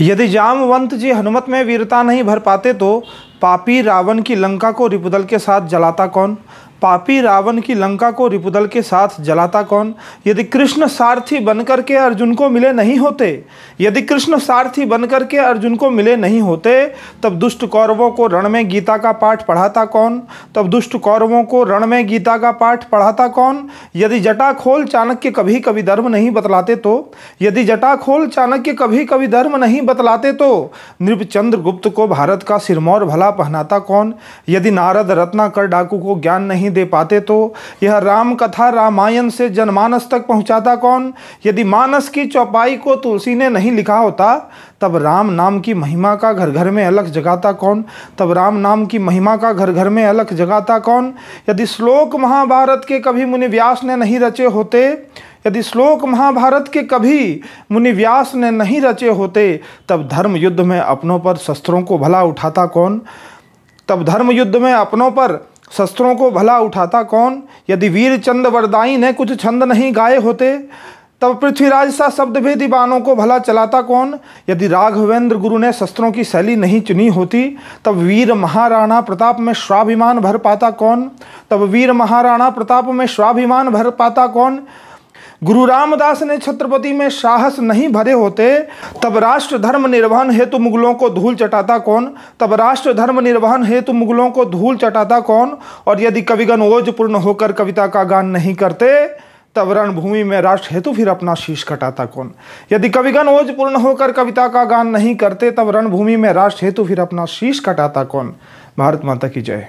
यदि जामवंत जी हनुमत में वीरता नहीं भर पाते तो पापी रावण की लंका को रिपुदल के साथ जलाता कौन? पापी रावण की लंका को रिपुदल के साथ जलाता कौन? यदि कृष्ण सारथी बनकर के अर्जुन को मिले नहीं होते, यदि कृष्ण सारथी बनकर के अर्जुन को मिले नहीं होते, तब दुष्ट कौरवों को रण में गीता का पाठ पढ़ाता कौन? तब दुष्ट कौरवों को रण में गीता का पाठ पढ़ाता कौन? यदि जटा खोल चाणक्य कभी कभी धर्म नहीं बतलाते तो? यदि जटा खोल चाणक्य कभी कभी धर्म नहीं बतलाते तो? नृपचंद्र गुप्त को भारत का सिरमौर भला पहनाता कौन? यदि नारद रत्नाकर डाकू को ज्ञान नहीं नहीं दे पाते तो यह राम कथा रामायण से जनमानस तक पहुंचाता कौन? यदि मानस की चौपाई को तुलसी ने नहीं लिखा होता, तब राम नाम की महिमा का घर घर में अलग जगाता कौन? तब राम नाम की महिमा का घर घर में अलग जगाता कौन? यदि श्लोक महाभारत के कभी मुनि व्यास ने नहीं रचे होते, यदि श्लोक महाभारत के कभी मुनि व्यास ने नहीं रचे होते, तब धर्म युद्ध में अपनों पर शस्त्रों को भला उठाता कौन? तब धर्म युद्ध में अपनों पर शस्त्रों को भला उठाता कौन? यदि वीर चंद वरदाई ने कुछ छंद नहीं गाए होते, तब पृथ्वीराज सा शब्द भी दीवानों को भला चलाता कौन? यदि राघवेंद्र गुरु ने शस्त्रों की शैली नहीं चुनी होती, तब वीर महाराणा प्रताप में स्वाभिमान भर पाता कौन? तब वीर महाराणा प्रताप में स्वाभिमान भर पाता कौन? गुरु रामदास ने छत्रपति में साहस नहीं भरे होते, तब राष्ट्र धर्म निर्वहन हेतु मुगलों को धूल चटाता कौन? तब राष्ट्र धर्म निर्वहन हेतु मुगलों को धूल चटाता कौन? और यदि कविगण ओजपूर्ण होकर कविता का गान नहीं करते, तब रणभूमि में राष्ट्र हेतु फिर अपना शीश कटाता कौन? यदि कविगण ओजपूर्ण होकर कविता का गान नहीं करते, तब रणभूमि में राष्ट्र हेतु फिर अपना शीश कटाता कौन? भारत माता की जय।